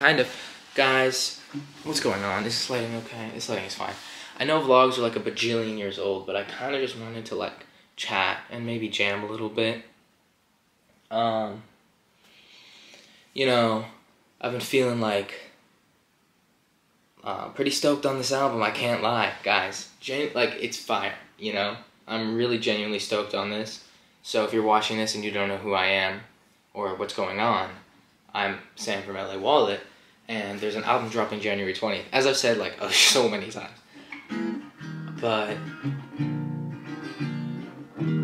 Kind of. Guys, what's going on? Is this lighting okay? This lighting is fine. I know vlogs are like a bajillion years old, but I kind of just wanted to like chat and maybe jam a little bit. Um, you know, I've been feeling like uh, pretty stoked on this album. I can't lie, guys. Gen- like it's fire. You know, I'm really genuinely stoked on this. So if you're watching this and you don't know who I am or what's going on, I'm Sam from LA Wallet, and there's an album dropping January 20th. As I've said like oh, so many times. But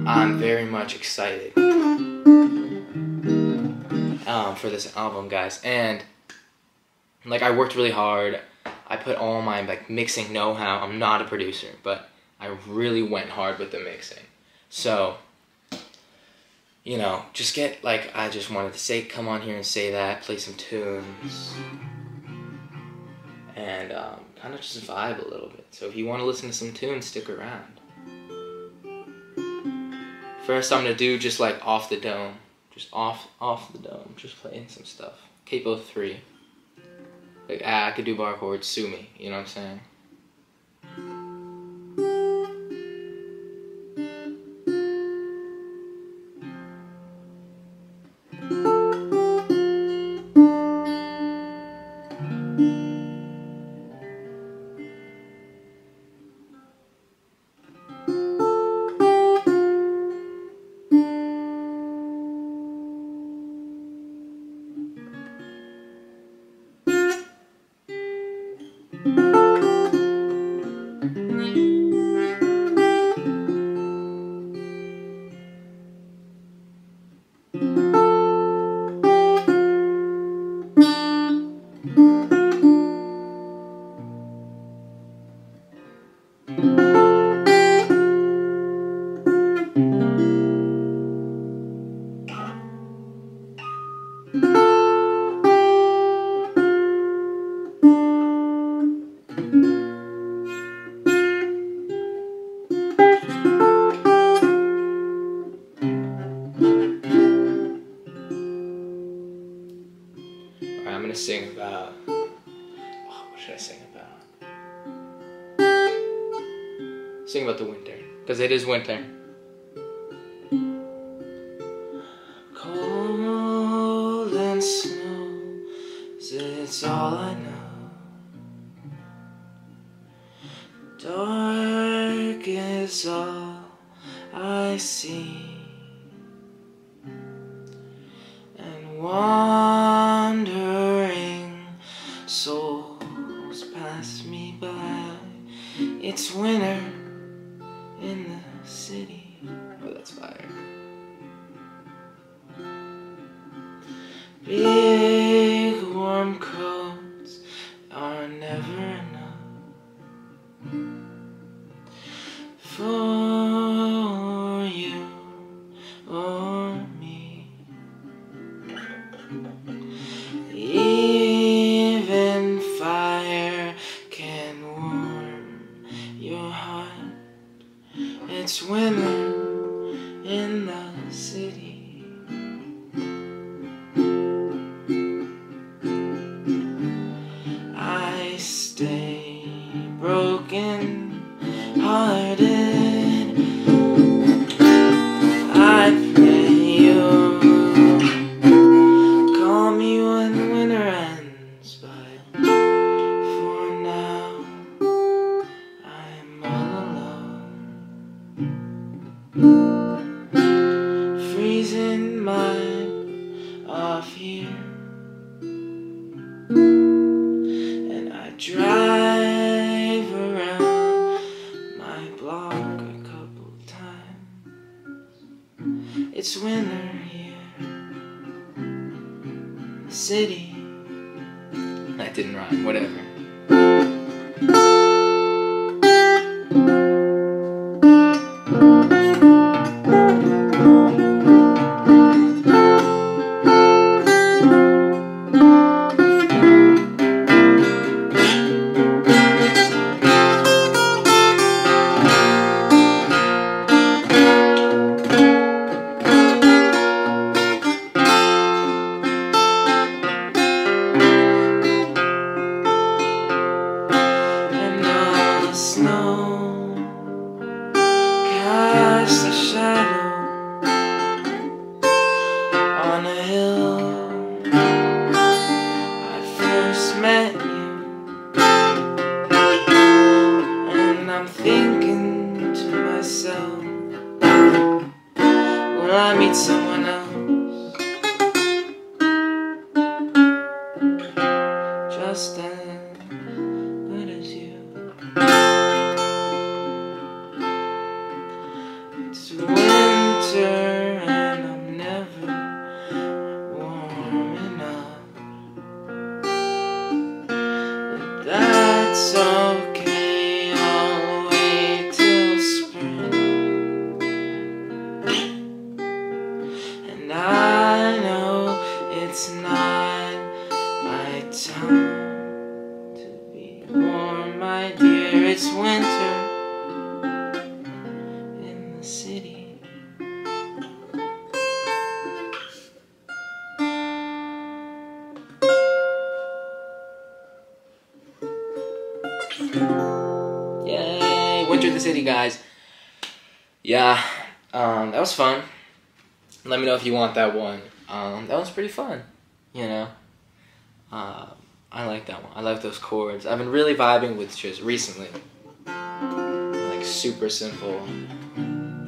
I'm very much excited um, for this album, guys. And like I worked really hard. I put all my like mixing know-how. I'm not a producer, but I really went hard with the mixing. So you know, just get like I just wanted to say, come on here and say that, play some tunes, and um, kind of just vibe a little bit. So if you want to listen to some tunes, stick around. First, I'm gonna do just like off the dome, just off off the dome, just playing some stuff. Capo three. Like ah, I could do bar chords, sue me. You know what I'm saying? Música I'm gonna sing about. Oh, what should I sing about? Sing about the winter, because it is winter. Cold and snow, it's all I know. Dark is all I see. Big warm coats are never enough for you or me. Even fire can warm your heart. It's winter in the drive around my block a couple times. It's winter here. City. That didn't rhyme, whatever. It's winter in the city. Yay! Winter in the city, guys. Yeah, um, that was fun. Let me know if you want that one. Um, that was pretty fun, you know. Uh, I like that one. I like those chords. I've been really vibing with just recently, like super simple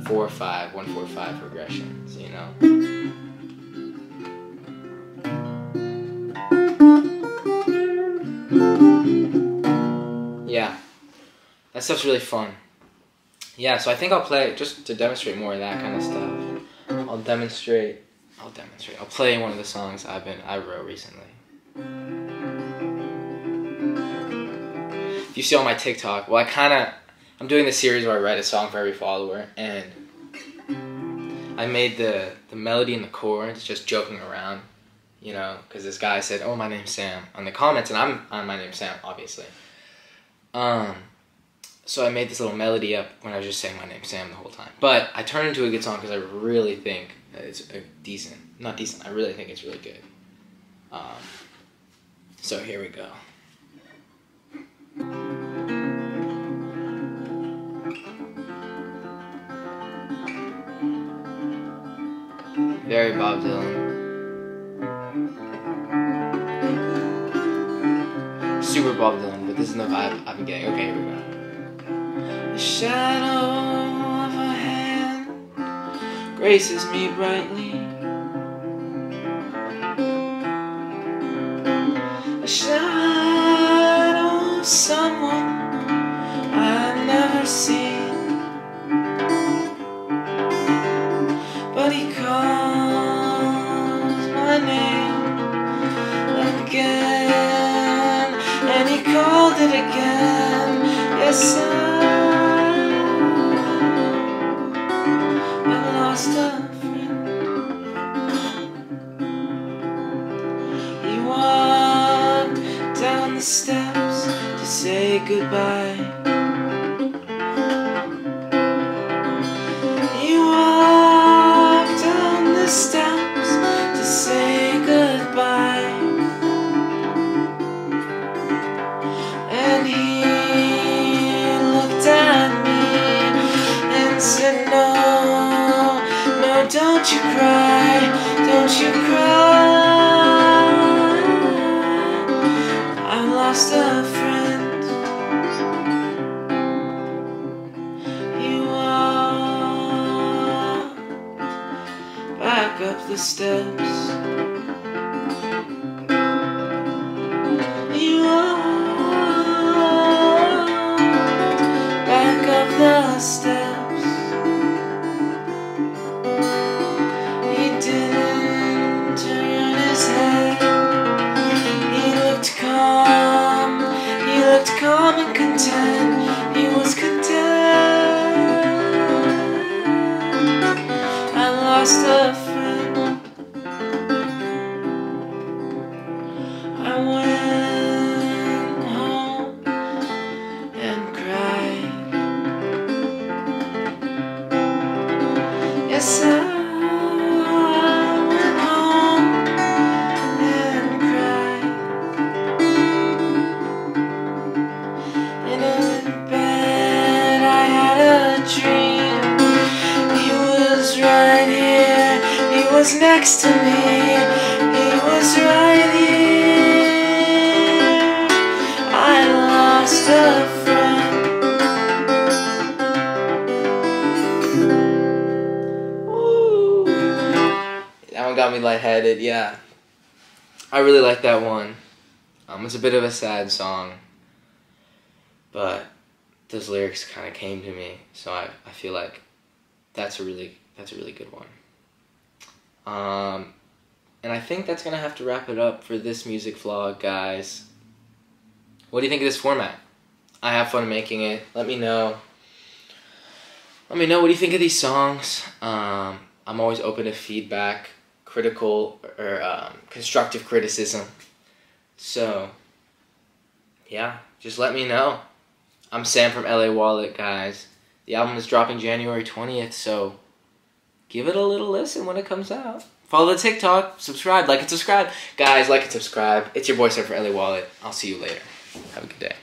four five one four five progressions, you know. Yeah, that stuff's really fun. Yeah, so I think I'll play just to demonstrate more of that kind of stuff. I'll demonstrate. I'll demonstrate. I'll play one of the songs I've been I wrote recently. If you see on my TikTok, well, I kind of I'm doing this series where I write a song for every follower, and I made the the melody and the chords just joking around, you know, because this guy said, "Oh, my name's Sam" on the comments, and I'm on my name's Sam, obviously. Um, so I made this little melody up when I was just saying my name Sam the whole time. But I turned it into a good song because I really think it's a decent, not decent. I really think it's really good. Um, so here we go. Very Bob Dylan. Super Bob Dylan, but this is the vibe I've been getting. Okay, here we go. The shadow of a hand graces me brightly. The shadow of someone I've never seen. But he calls again, and he called it again. Yes, I, I lost a friend. He walked down the steps to say goodbye. You cry, don't you cry. I've lost a friend. He walked back up the steps. He calm and content. He was content. I lost a friend. I went home and cried. Yes, I me lightheaded, yeah. I really like that one. Um, it's a bit of a sad song, but those lyrics kind of came to me, so I, I feel like that's a really that's a really good one. Um, and I think that's gonna have to wrap it up for this music vlog, guys. What do you think of this format? I have fun making it. Let me know. Let me know what do you think of these songs. Um, I'm always open to feedback, critical or um, constructive criticism. So, yeah, just let me know. I'm Sam from LA Wallet, guys. The album is dropping January 20th, so give it a little listen when it comes out. Follow the TikTok, subscribe, like and subscribe. Guys, like and subscribe. It's your boy Sam from LA Wallet. I'll see you later. Have a good day.